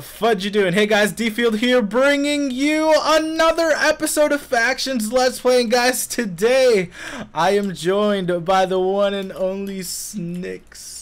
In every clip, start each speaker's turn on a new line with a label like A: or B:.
A: the fudge you doing? Hey guys, D-Field here bringing you another episode of Factions Let's Play. And guys, today I am joined by the one and only Snicks.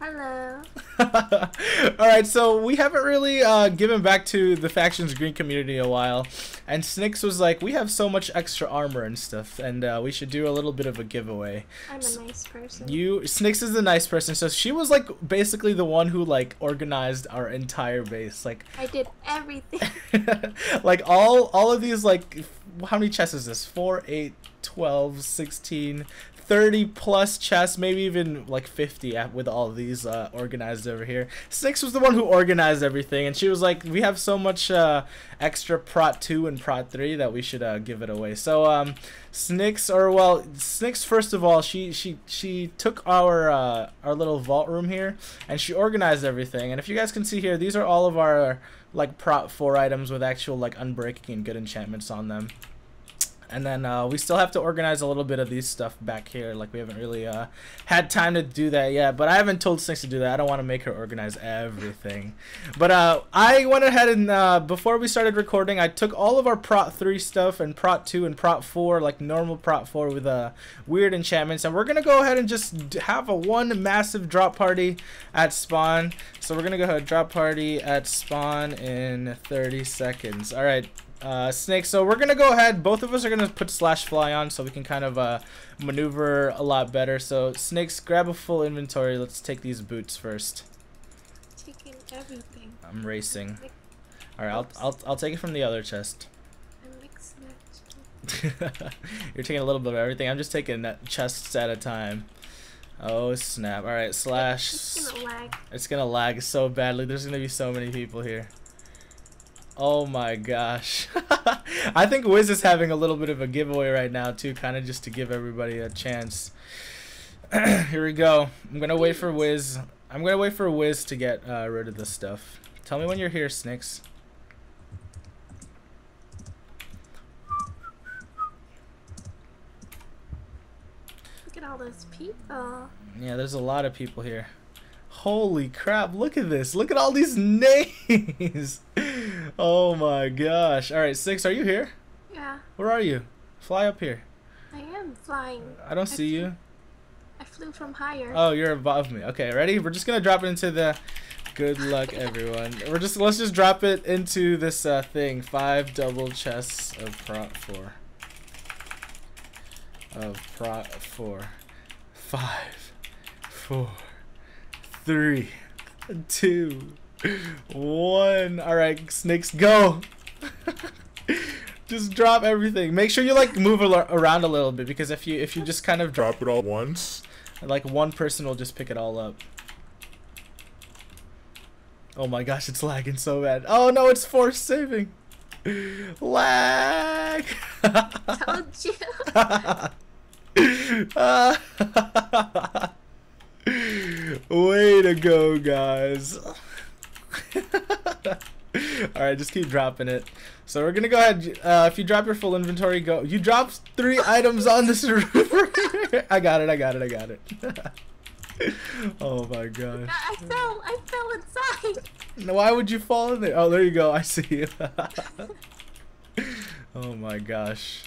B: Hello.
A: Alright, so we haven't really uh, given back to the Factions Green community a while. And Snix was like, we have so much extra armor and stuff, and uh, we should do a little bit of a giveaway.
B: I'm a nice person.
A: You Snix is the nice person, so she was like basically the one who like organized our entire base. Like
B: I did everything.
A: like all all of these like how many chests is this? 4, 8, 12, 16, 30 plus chests, maybe even like 50 with all these uh, organized over here. Snicks was the one who organized everything, and she was like, we have so much uh, extra Prot 2 and Prot 3 that we should uh, give it away. So, um, Snicks, or well, Snicks, first of all, she she she took our uh, our little vault room here, and she organized everything. And if you guys can see here, these are all of our like Prot 4 items with actual like unbreaking and good enchantments on them. And then uh, we still have to organize a little bit of these stuff back here. Like we haven't really uh, had time to do that yet. But I haven't told Snicks to do that. I don't want to make her organize everything. But uh, I went ahead and uh, before we started recording, I took all of our Prot 3 stuff and Prot 2 and Prot 4, like normal Prot 4 with uh, weird enchantments. And we're going to go ahead and just have a one massive drop party at spawn. So we're going to go ahead drop party at spawn in 30 seconds. All right uh, Snake. So we're gonna go ahead. Both of us are gonna put slash fly on so we can kind of uh, maneuver a lot better. So snakes, grab a full inventory. Let's take these boots first.
B: Taking everything.
A: I'm racing. All right, I'll I'll I'll take it from the other chest. You're taking a little bit of everything. I'm just taking chests at a time. Oh snap! All right, slash.
B: It's gonna lag.
A: It's gonna lag so badly. There's gonna be so many people here. Oh my gosh. I think Wiz is having a little bit of a giveaway right now too, kind of just to give everybody a chance. Here we go. I'm going to wait for Wiz. I'm going to wait for Wiz to get uh, rid of this stuff. Tell me when you're here, Snicks.
B: Look at all those people.
A: Yeah, there's a lot of people here. Holy crap, look at this. Look at all these names. Oh my gosh. Alright, Six, are you here?
B: Yeah.
A: Where are you? Fly up here.
B: I am flying.
A: I don't I see you.
B: I flew from higher.
A: Oh, you're above me. Okay, ready? We're just gonna drop it into the good luck everyone. We're just let's just drop it into this uh, thing. Five double chests of prot four. Of prot four. Five. Four three, two, one. All right, snakes, go. just drop everything. Make sure you like move around a little bit because if you if you just kind of
C: drop it all once,
A: like one person will just pick it all up. Oh my gosh, it's lagging so bad. Oh no, it's force saving. Lag.
B: Told you.
A: Way to go, guys. Alright, just keep dropping it. So we're gonna go ahead, uh, if you drop your full inventory, go. You dropped three items on this roof. I got it, I got it, I got it. oh my gosh.
B: I fell, I fell inside.
A: Why would you fall in there? Oh, there you go, I see you. oh my gosh.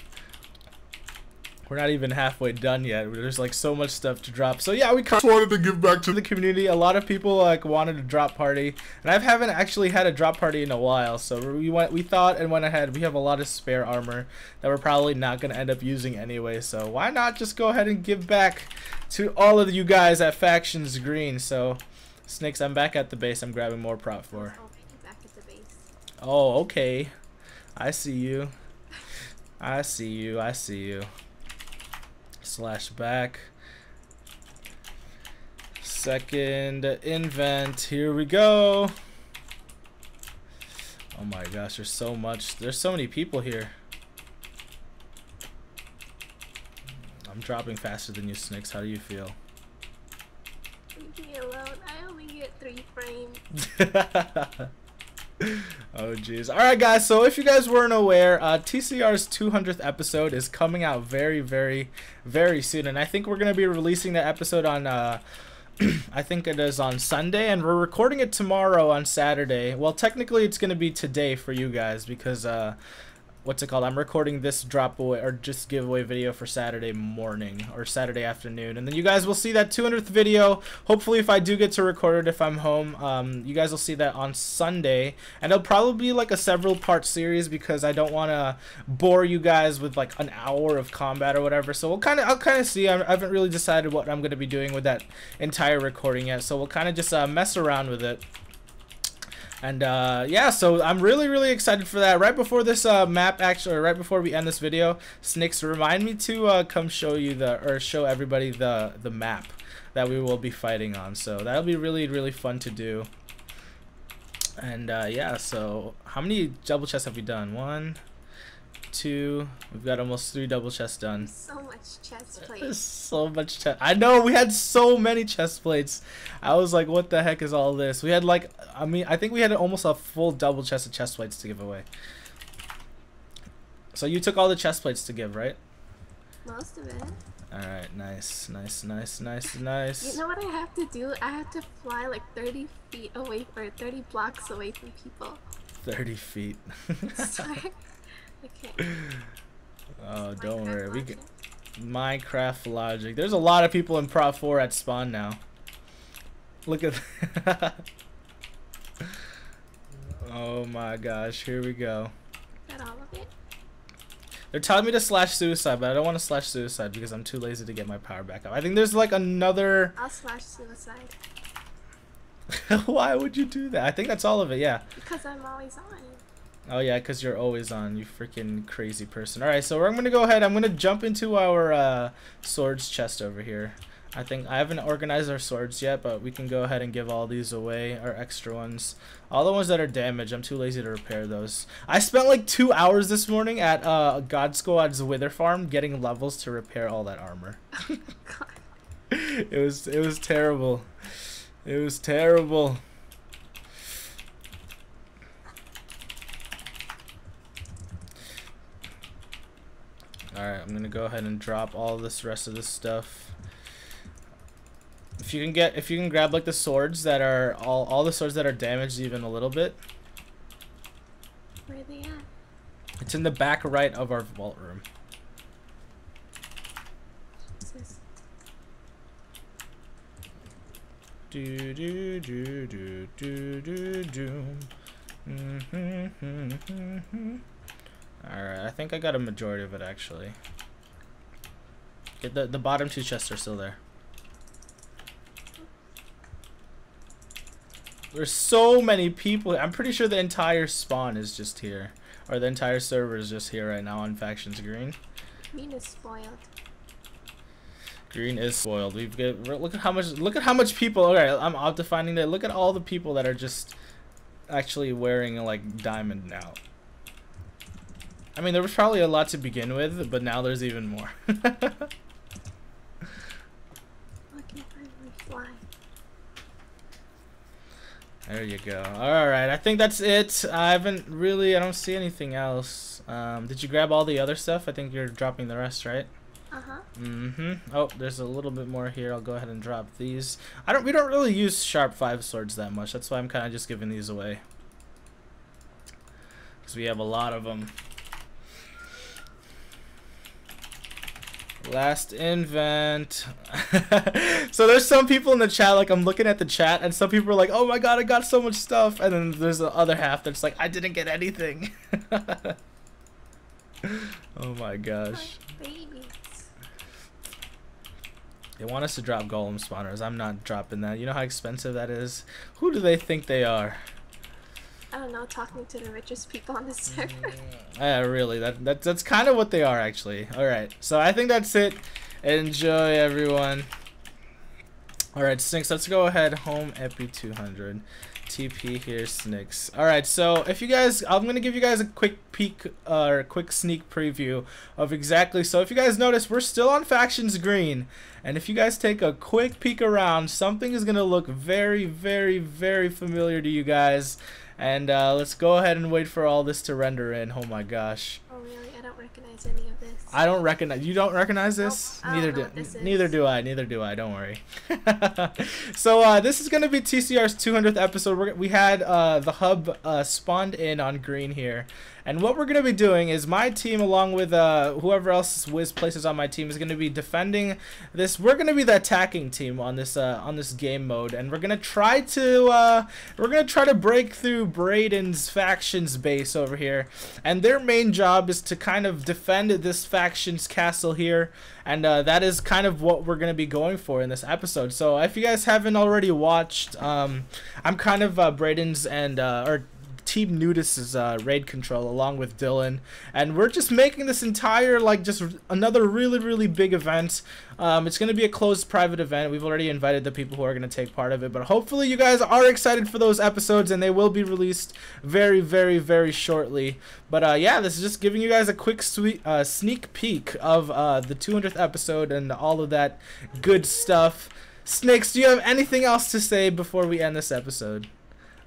A: We're not even halfway done yet. There's like so much stuff to drop. So yeah, we kind
C: just wanted to give back to
A: the community. A lot of people like wanted a drop party, and I haven't actually had a drop party in a while. So we went, we thought and went ahead. We have a lot of spare armor that we're probably not gonna end up using anyway. So why not just go ahead and give back to all of you guys at Factions Green? So Snakes, I'm back at the base. I'm grabbing more prot four. Oh, okay. I see you. I see you. I see you slash back. Second invent here we go. Oh my gosh there's so much there's so many people here. I'm dropping faster than you Snicks how do you feel?
B: Leave me alone I only get three frames
A: oh jeez. Alright guys, so if you guys weren't aware, uh, TCR's 200th episode is coming out very, very, very soon. And I think we're going to be releasing that episode on uh, I think it is on Sunday, and we're recording it tomorrow on Saturday. Well, technically, it's gonna be today for you guys because uh, what's it called? I'm recording this drop away or just giveaway video for Saturday morning or Saturday afternoon, and then you guys will see that 200th video. Hopefully, if I do get to record it, if I'm home, um, you guys will see that on Sunday, and it'll probably be like a several part series because I don't want to bore you guys with like an hour of combat or whatever. So we'll kind of I'll kind of see. I haven't really decided what I'm gonna be doing with that entire recording yet, so we'll kind of just uh, mess around with it. And uh, yeah, so I'm really, really excited for that. Right before this uh, map, actually, right before we end this video, Snicks, remind me to uh, come show you the, or show everybody the, the map that we will be fighting on. So that'll be really, really fun to do. And uh, yeah, so how many double chests have we done? One, two. We've got almost three double chests done.
B: So much chest plates.
A: so much chest. I know we had so many chest plates. I was like, what the heck is all this? We had like, I mean, I think we had almost a full double chest of chest plates to give away. So you took all the chest plates to give, right?
B: Most of it.
A: All right, nice, nice, nice, nice, nice.
B: You know what I have to do? I have to fly like 30 feet away or 30 blocks away from people.
A: Thirty feet.
B: Okay.
A: oh, don't
B: Minecraft
A: worry. We can Minecraft logic. There's a lot of people in Prot 4 at spawn now. Look at Oh my gosh, here we go.
B: Got all of it?
A: They're telling me to slash suicide, but I don't want to slash suicide because I'm too lazy to get my power back up. I think there's like another
B: I'll slash suicide.
A: Why would you do that? I think that's all of it, yeah.
B: Because I'm always on.
A: Oh yeah, because you're always on, you freaking crazy person. Alright, so I'm gonna go ahead, I'm gonna jump into our uh, swords chest over here. I think I haven't organized our swords yet, but we can go ahead and give all these away, our extra ones. All the ones that are damaged, I'm too lazy to repair those. I spent like two hours this morning at uh, God Squad's Wither Farm getting levels to repair all that armor.
B: God.
A: it was it was terrible. It was terrible. Alright, I'm gonna go ahead and drop all this rest of this stuff. If you can get if you can grab like the swords that are all all the swords that are damaged even a little bit.
B: Where are they at?
A: It's in the back right of our vault room.
B: Jesus.
A: Do do do do do do do. Mm-hmm. Alright, I think I got a majority of it actually. Get the the bottom two chests are still there. There's so many people. I'm pretty sure the entire spawn is just here. Or the entire server is just here right now on Factions Green.
B: Green is spoiled.
A: Green is spoiled. We've got look at how much look at how much people. All right, I'm out defining that. Look at all the people that are just actually wearing like diamond now. I mean, there was probably a lot to begin with, but now there's even more.
B: I can finally fly.
A: there you go. All right, I think that's it. I haven't really. I don't see anything else. Um, did you grab all the other stuff? I think you're dropping the rest, right?
B: Uh huh.
A: Mm-hmm. Oh, there's a little bit more here. I'll go ahead and drop these. I don't. We don't really use sharp five swords that much. That's why I'm kind of just giving these away. Because we have a lot of them. Last invent. so there's some people in the chat, like I'm looking at the chat, and some people are like, "Oh my god, I got so much stuff," and then there's the other half that's like, "I didn't get anything." oh my gosh. They want us to drop golem spawners. I'm not dropping that. You know how expensive that is? Who do they think they are?
B: Don't know, talking to the richest people on the server.
A: Mm, yeah, really. That, that that's kind of what they are actually. All right. So I think that's it. Enjoy everyone. All right, Snicks. Let's go ahead. Home Epi 200. TP here, Snicks. All right. So if you guys, I'm gonna give you guys a quick peek uh, or quick sneak preview of exactly. So if you guys notice, we're still on factions green, and if you guys take a quick peek around, something is gonna look very, very, very familiar to you guys. And uh, let's go ahead and wait for all this to render in. Oh my gosh.
B: oh really? I don't recognize any of this.
A: I don't recognize. You don't recognize this?
B: Nope, I
A: neither do.
B: this
A: Neither do I. Neither do I. Don't worry. so uh, this is gonna be TCR's 200th episode. We're, we had uh, the hub uh, spawned in on green here, and what we're gonna be doing is my team, along with uh, whoever else Wiz places on my team, is gonna be defending this. We're gonna be the attacking team on this uh, on this game mode, and we're gonna try to uh, we're gonna try to break through Braden's faction's base over here, and their main job is to kind of defend this faction's castle here, and uh, that is kind of what we're gonna be going for in this episode. So if you guys haven't already watched, um, I'm kind of uh, Braden's and uh, or Team Nudis's uh, raid control along with Dylan, and we're just making this entire like just another really really big event. Um, it's gonna be a closed private event. We've already invited the people who are gonna take part of it, but hopefully you guys are excited for those episodes, and they will be released very very very shortly. But uh, yeah, this is just giving you guys a quick sweet uh, sneak peek of uh, the 200th episode and all of that good stuff. Snakes, do you have anything else to say before we end this episode?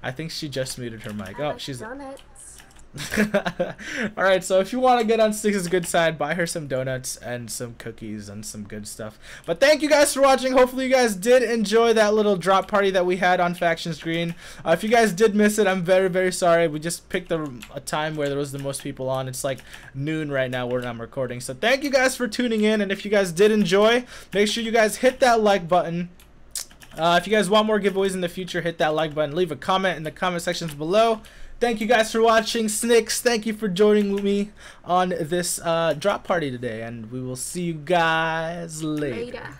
A: I think she just muted her mic. Oh, she's
B: donuts.
A: all right. So if you want to get on Six's good side, buy her some donuts and some cookies and some good stuff. But thank you guys for watching. Hopefully you guys did enjoy that little drop party that we had on Factions Green. Uh, if you guys did miss it, I'm very very sorry. We just picked a, a time where there was the most people on. It's like noon right now where I'm recording. So thank you guys for tuning in. And if you guys did enjoy, make sure you guys hit that like button. Uh, if you guys want more giveaways in the future, hit that like button. Leave a comment in the comment sections below. Thank you guys for watching. Snicks, thank you for joining me on this uh, drop party today. And we will see you guys later.
B: Later.